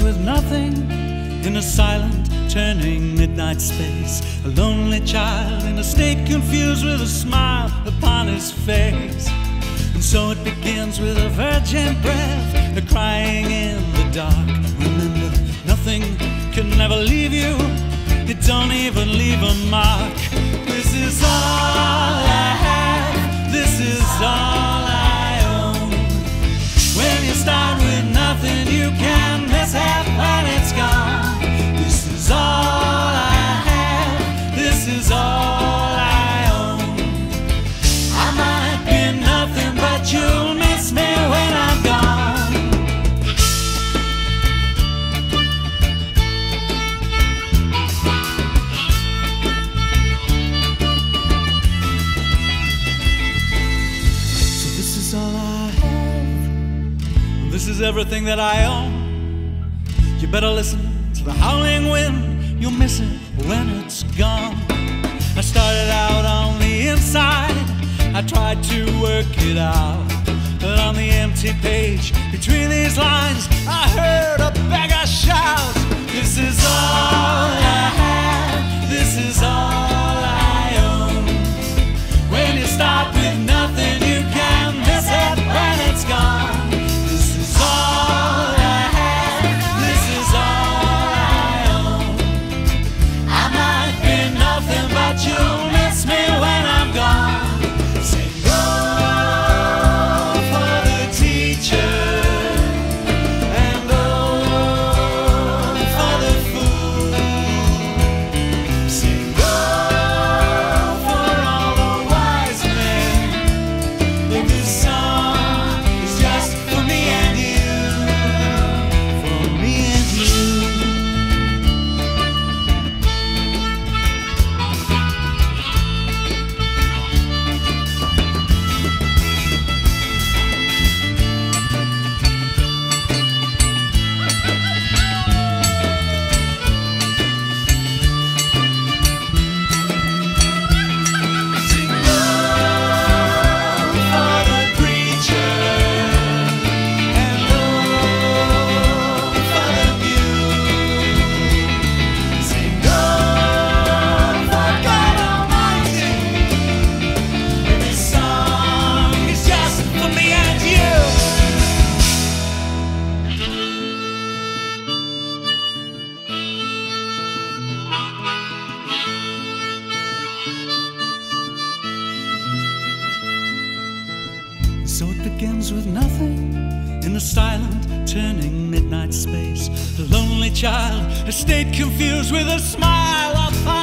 With nothing in a silent, turning midnight space. A lonely child in a state confused with a smile upon his face. And so it begins with a virgin breath, a crying in the dark. Remember, nothing can never leave you, it don't even leave a mark. This is all This is everything that I own. You better listen to the howling wind. You'll miss it when it's gone. I started out on the inside. I tried to work it out. But on the empty page between these lines, I So it begins with nothing in the silent, turning midnight space. A lonely child, a state confused with a smile his face.